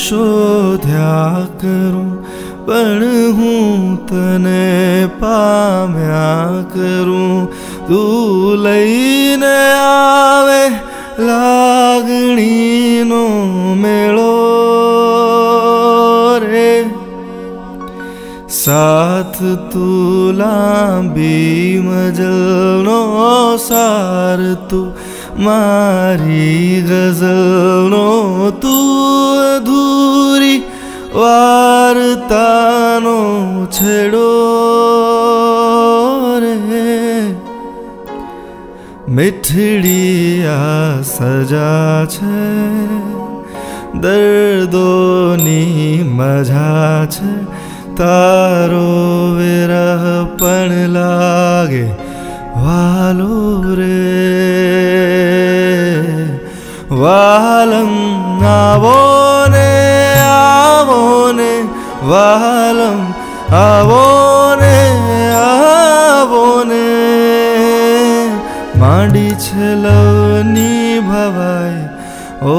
શોધ્યા કરું પણ હું તને પામ્યા કરું તું લઈને આવે લાગણીનો મેળો રે સાથ તું લાંબી મજલનો સાર તું મારી ગઝલનો તું અધૂરી વાર્તાનો છેડો રે. મીઠડી આ સજા છે, દર્દોની મજા છે, તારો વાલમ આવો ને આવો ને વાલમ આવો ને આવો ને માંડી છે લવની ભવાય ઓ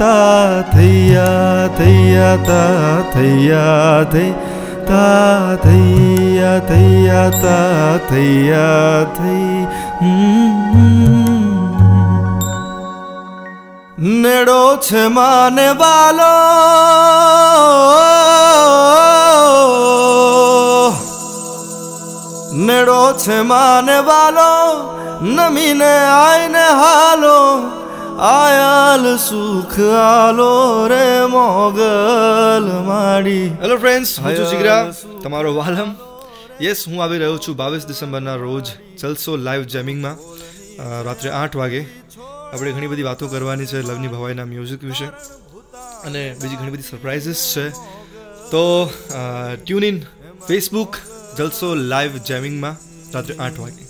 તા થૈયા થૈયા, તા થૈયા થઈ તા થૈયા થૈયા, તા થૈયા થઈ નેડો છે માને વાલો. નેડો છે માને વાલો નમીને આઈને હાલો. આયાલ સુખ આલો રે મોગલ માડી. હેલો ફ્રેન્ડ્સ હું છું જીગરા. તમારો વાલમ. યસ હું આવી રહ્યો છું બાવીસ ડિસેમ્બરના રોજ ચલસો લાઈવ જેમિંગમાં રાત્રે આઠ વાગે. આપણે ઘણી બધી વાતો કરવાની છે લવની ભવાઈના મ્યુઝિક વિશે. અને બીજી ઘણી બધી સરપ્રાઇઝીસ છે. તો ટ્યુન ઇન ફેસબુક જલસો લાઈવ જેમિંગમાં રાત્રે આઠ વાગે.